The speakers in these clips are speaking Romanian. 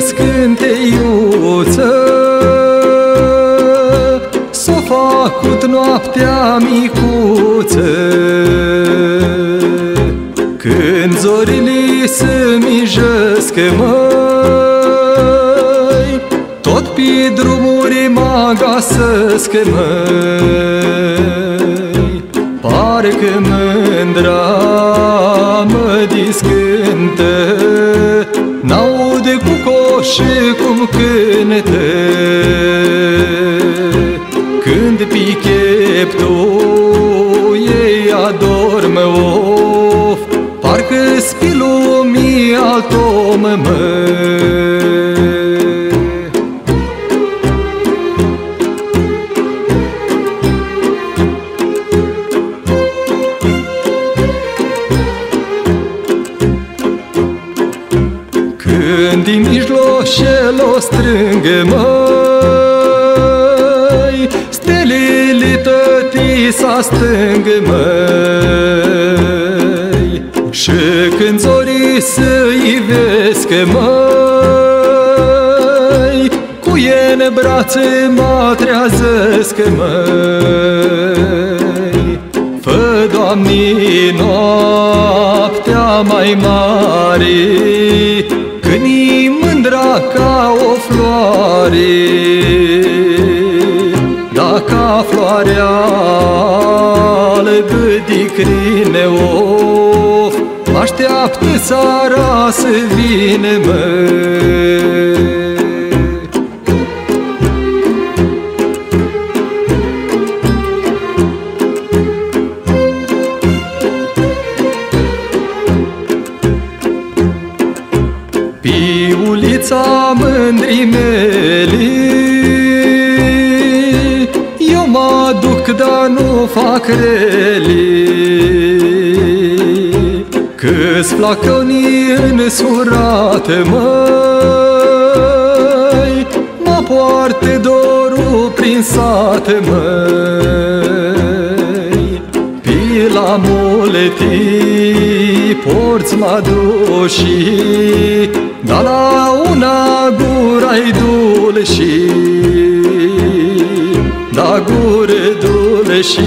scânteiuță S-o facut noaptea micuță. Când zorile se mijesc, măi Tot pe drumuri mă găsesc, măi. Parcă mândra coșe cum cântă. Când pe chep tu ei adormă of Parcă-s pe lumii alt om, măi Când din mijloșel o strângă, măi Stelele tătii s-a stângă, măi. Și când zorii să ivescă, măi Cu ele în brațe mă treazăscă, măi. Fă, Doamne, noaptea mai mare când-i mândra ca o floare. Dacă floarea albă de crine of Așteaptă țara să vină, măi ulița mândrii mele Eu mă duc, dar nu fac rele Că-s flacănii însurate, măi Mă poartă dorul prin sate, măi. Pe la muletii porți mă duși Dar la una gura-i dulși Da gură dulși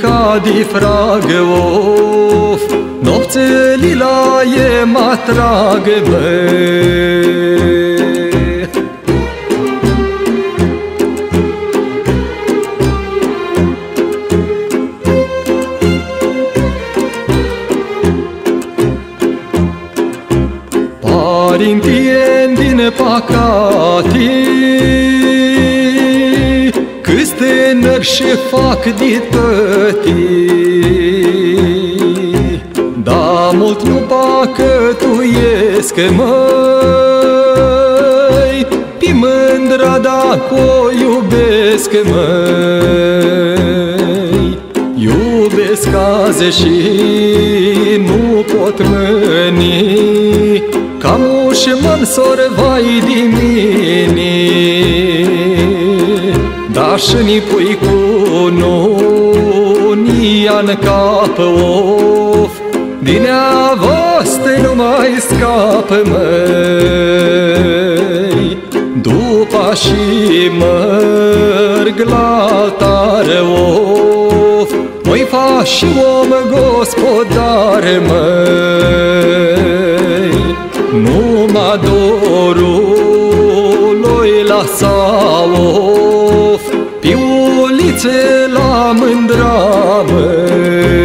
ca de fragă of. Nopțele la e mă tragă, măi Părintien din păcate Câți tânări și fac de tăti. Da mult nu păcătuiesc, măi. Pi mândra dacă o iubesc, măi. Iubesc azi și nu pot mâni Cam uși mă vai de mine. Da și ni pui cu nunia în cap of Din ea voastră nu mai scapă măi. După și merg la altare of Măi fa și om gospodare măi Numai dorul lui lăsa of Pe ulițe la mândra măi